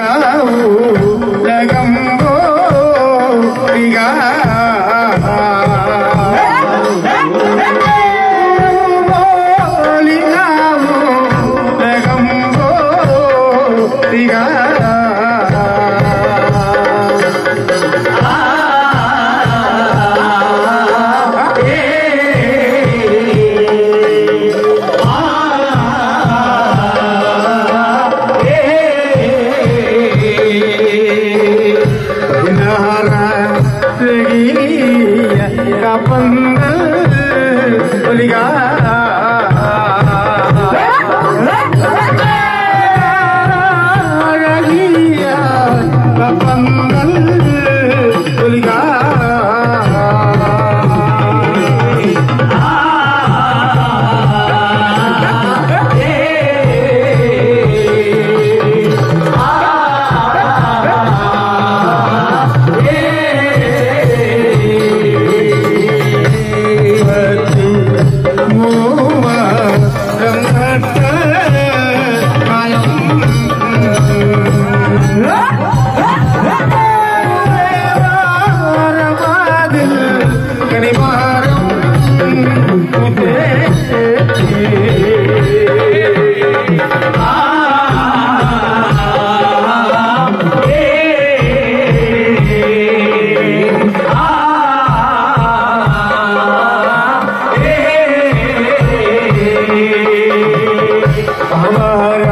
Kavu Thank